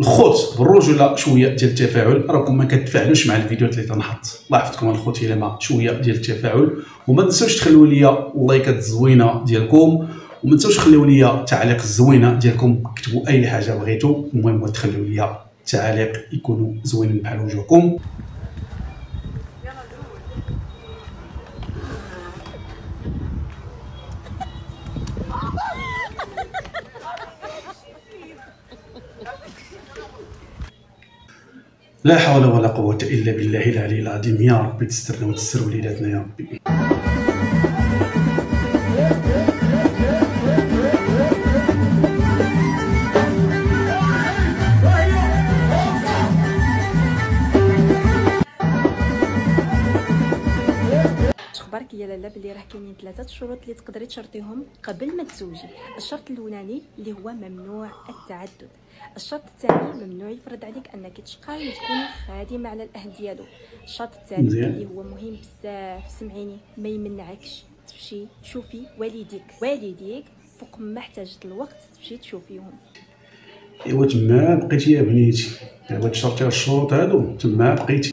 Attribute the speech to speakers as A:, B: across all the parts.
A: الخوت بالرجوله شوية ديال التفاعل؟ راكم ما كتفاعلوش مع الفيديوهات اللي تنحط الله يحفظكم الخوت إلى ما شوية ديال التفاعل. وما تنسوش تخليو ليا اللايكات الزوينه ديالكم. وما تنسوش تخليو ليا التعاليق الزوينه ديالكم. كتبوا أي حاجة بغيتو. المهم تخليو ليا تعاليق يكونوا زوينين بحال وجهكم لا حول ولا قوة إلا بالله العلي العظيم. يا ربي تسترنا وتستر وليداتنا يا ربي.
B: يا لاله بلي راه كاينين ثلاثة شروط اللي تقدري تشرطيهم قبل ما تزوجي. الشرط الأولاني اللي هو ممنوع التعدد. الشرط الثاني ممنوع يفرض عليك أنك تشقاي وتكوني خادمه على الأهل ديالو. الشرط الثالث
A: مزيان.
B: اللي هو مهم بزاف سمعيني ما يمنعكش تمشي تشوفي والديك. والديك فوق ما احتاجت الوقت تمشي تشوفيهم.
A: إيوا تما بقيتي يا بنيتي. إيوا تشرتي الشروط هادو تما بقيتي.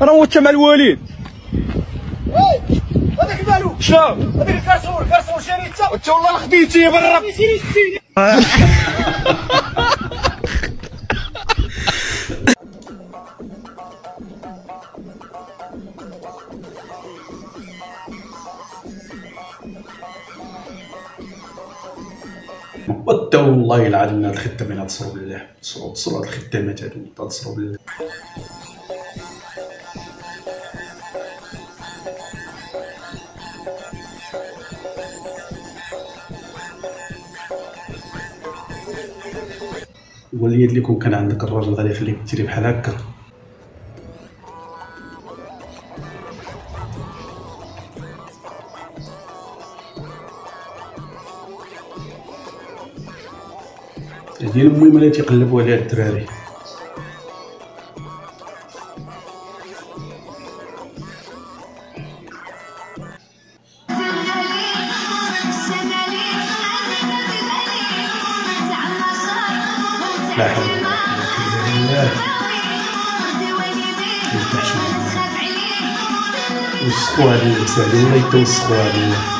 C: راه هو انت مع الوالد. شنو شاري انت والله خديتي برا
A: وتا والله العظيم هاد الخدامين تصروا بالله تصروا تصروا هاد الخدامات هادو بالله قول لي اللي كون كان عندك الراجل غادي يخليك ديري بحال هكا. هذه المهم اللي تيقلبوا عليها الدراري. لا حول ولا قوة إلا بالله وسخوا هاد اللبسة هادي والله يتوسخوا هادي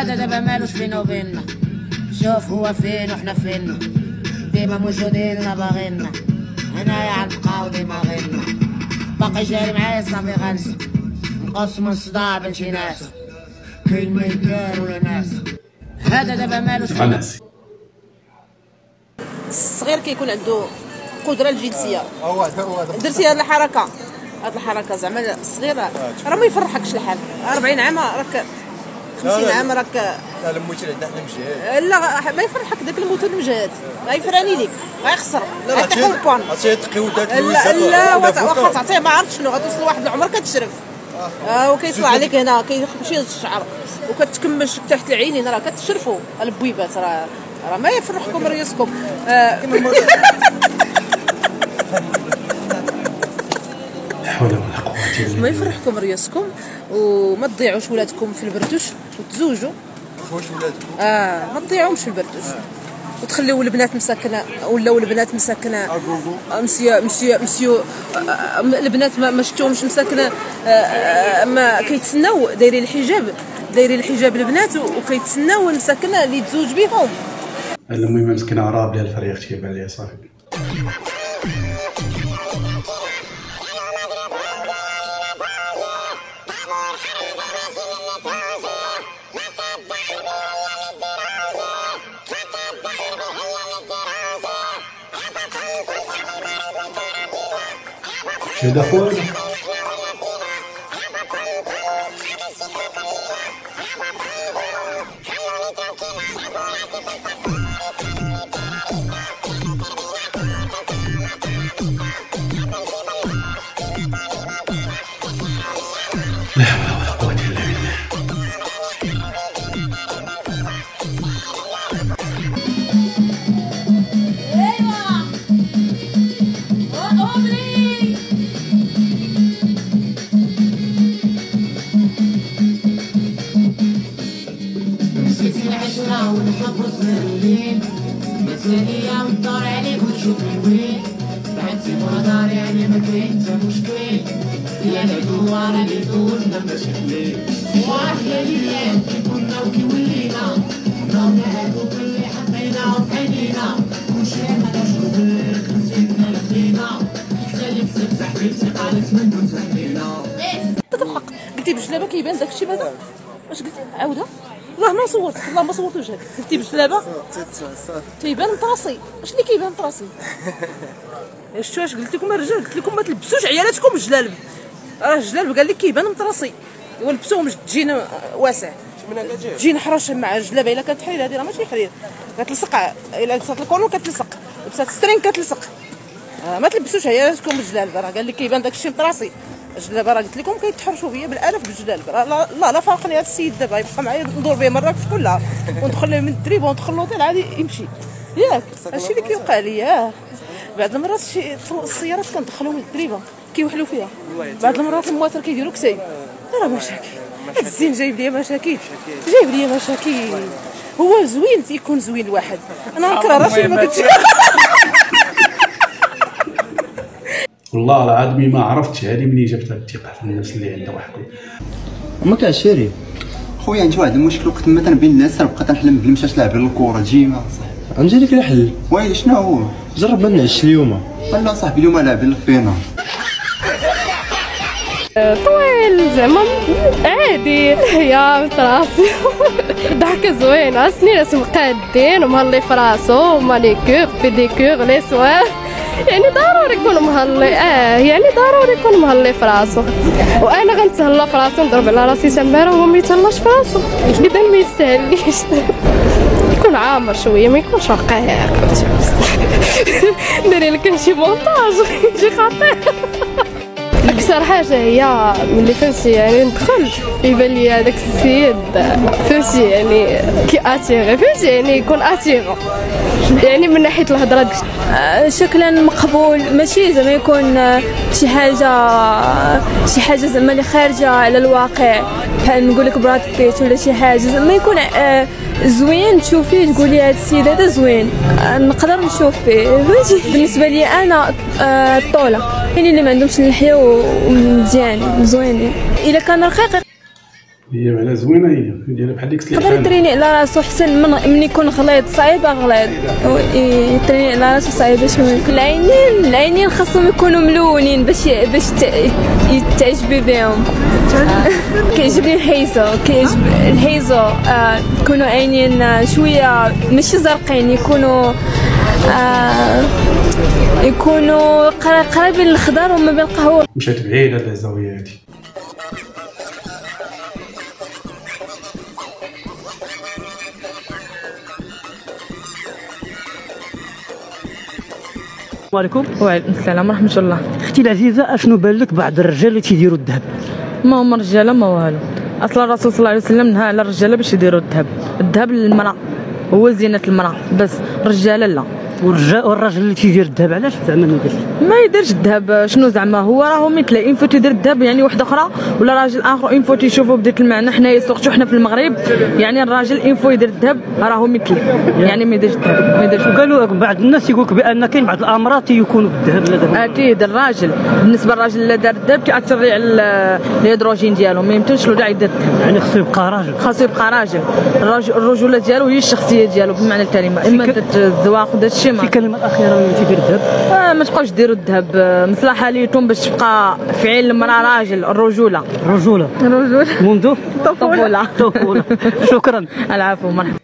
D: هذا دابا مالوش بينا وبيننا شوف هو فين وحنا فين. ديما موجودين لا باغينا. هنايا غنبقاو ديما غيرنا. باقي جاري معايا صافي غنسى نقص من صداع بين شي ناس. كاين ما يدار ولا ناس. هذا دابا مالوش
A: ناسي
E: الصغير كيكون عنده
C: قدرة الجنسية.
E: درتي هاد الحركة. هاد الحركة زعما الصغير راه ما يفرحكش الحال. 40 عام راك 50
C: لا.
E: عام راك
C: لا الموت اللي عندنا مجهد
E: لا ما يفرحك داك الموت المجهد غيفراني ليك غيخسر
C: عرفتي تقيودات
E: لا لا واخا تعطيه ما عرفت شنو غتوصل لواحد العمر كتشرف. آه. وكيطلع عليك هنا كيمشي الشعر وكتكمش تحت العينين راه كتشرفوا. البويبات راه راه ما يفرحكم رياسكم آه.
A: لا حول ولا قوة إلا
E: ما يفرحكم رياسكم وما تضيعوش ولادكم في البردوش وتزوجوا
C: ولادكم.
E: آه ما تضيعوهمش في البردوش وتخليو البنات مساكنة ولاو البنات مساكنة. مسيو مسيو مسيو آه، البنات ما, شفتوهمش مساكنة. آه، آه، ما كيتسناو دايرين الحجاب دايرين الحجاب البنات وكيتسناو المساكنة اللي تزوج بهم
A: المهم مسكينة راه بلي الفريق تيبان ليا صافي.
D: Cheio da força. مثالية وندور عليك ونشوف الوين بعدتي مرضار يعني ما كاين حتى مشكل يا العدوار اللي دوزنا مشاكل واحلى ليالي كي كنا وكي ولينا نوم العدو اللي حطينا وفي عينينا كلشي أنا شغل خلصينا لقينا حتى اللي كسبت حبيبتي قالت منو تحدينا
E: تتبقى قلتي بجلابه كيبان داك الشيء هذا واش قلتي؟ عاودة. والله ما صورت والله ما صورت وجهك. قلتي بجلابه تيبان مطراسي اش اللي كيبان مطراسي شفتوا اش قلت لكم الرجال؟ قلت لكم ما تلبسوش عيالاتكم الجلالب راه الجلالب قال لك كيبان مطراسي ولبسوهم جين واسع. جين حرش مع الجلابه إلا كانت حرير هذه راه ماشي حرير. كتلصق إلا لبسات ال collant كتلصق. لبسات string كتلصق. آه، ما تلبسوش عيالاتكم بالجلالب راه قال لك كيبان داك الشيء مطراسي الجلابه راه قلت لكم كيتحرشوا بيا بالالاف بالجلالب راه لا لا, فارقني هذا السيد دابا. يبقى معايا ندور به مراكش كلها. وندخل له من الدريب وندخل لوطيل عادي يمشي. ياك. هادشي اللي كيوقع لي بعض المرات شي السيارات كندخلهم للدريبه كيوحلوا فيها. بعض المرات المواتر كيديروا كساي. راه مشاكل. هاد الزين جايب لي مشاكل. جايب لي مشاكل. هو زوين يكون زوين الواحد. أنا نكره راسي ما كنتش
A: والله العظيم ما عرفتش هذه منين جبت هاد الثقة في النفس اللي عندها واحد
F: ما كعشيري خويا عندي واحد المشكل وقت ما تنبين الناس راه بقيت نحلم بلي مشات لعب الكره ديما صح.
G: عندي لك الحل.
F: ويلي شنو هو؟
G: جرب ما نعش اليوم.
F: والله صاحبي اليوم لاعبين الفينال
H: طويل زعما عادي. يا راسي. ضحكة زوينة سنين اسم قادين ومهلي في راسو مانيكور بيديكور لي سوان يعني ضروري يكون مهلي. آه يعني ضروري يكون مهلي في راسو وأنا غنتهلا في راسي نضرب على راسي تماره وهو ما يتهلاش في راسو اذا ما يستاهلنيش يكون عامر شوية ما يكونش رقيق ديري لك شي مونتاج يجي خطير أكثر حاجة هي ملي فهمتي يعني ندخل يبان لي هذاك السيد فهمتي يعني كي أتيغي فهمتي يعني يكون اتيغ يعني من ناحية الهضرة
I: شكلا مقبول. ماشي زعما يكون آه، شي حاجة شي حاجة زعما اللي خارجة على الواقع. بحال نقول لك براد بيت ولا شي حاجة. زعما يكون آه، زوين تشوفيه تقولي هذا السيد هذا زوين. آه، نقدر نشوف فيه. بالنسبة لي أنا آه، الطوله كاين اللي ما عندهمش اللحية ومزيان زوينين إلا كان رقيق.
A: هي معناها زوينة هي دايره بحال ديك
I: يقدر يتريني على راسو حسن من من يكون غليظ صعيبه غليظ؟ يتريني على راسو صعيبه شوية العينين العينين خاصهم يكونوا ملونين باش باش تعجبي بهم. كيعجبني الهيزو كيعجب الهيزو آه، يكونوا عينين آه، شوية ماشي زرقين يكونوا آه، يكونوا قريبين للخضر وما بين القهوة.
A: مشات بعيد هاد الزاوية هادي.
J: السلام عليكم وعليكم السلام ورحمة الله. أختي العزيزة أشنو بان لك بعض الرجال اللي تيديروا الذهب؟ ما هما رجالة ما والو. أصلا الرسول صلى الله عليه وسلم نهى على الرجالة باش يديروا الذهب. الذهب للمرأة هو زينة المرأة بس الرجالة لا.
K: والراجل اللي تيدير الذهب علاش زعما ما يديرش؟
J: ما يديرش الذهب. شنو زعما هو؟ راهو مثل en fait تيدير الذهب يعني واحدة أخرى ولا راجل آخر en fait تيشوفوا بديك المعنى. حنايا surtout حنا في المغرب. يعني الراجل en fait يدير الذهب راهو مثلي يعني ما يديرش الذهب ما يديرش.
K: وقالوا بعض الناس يقول لك بأن كاين بعض الأمراض تيكونوا بالذهب لا دابا.
J: أكيد الراجل. بالنسبة للراجل اللي دار الذهب تاثر على ال- الهيدروجين ديالو. ما يمكنش له كاع يدير الذهب.
K: يعني خصو يبقى راجل.
J: خاصو يبقى راجل. الرجل الرجولة ديالو هي الشخصية ديالو بمعنى الكلمة. إما الذواق وداك الشيء ما
K: في كلمة أخيرة اللي تيدير الذهب
J: آه ما تبقاوش ديروا الذهب. آه، مصلحة ليكم باش تبقى في عين المرأة راجل الرجولة.
K: رجولة.
J: الرجولة.
K: منذ؟
J: طفولة.
K: طفولة. شكرا.
J: العفو مرحبا.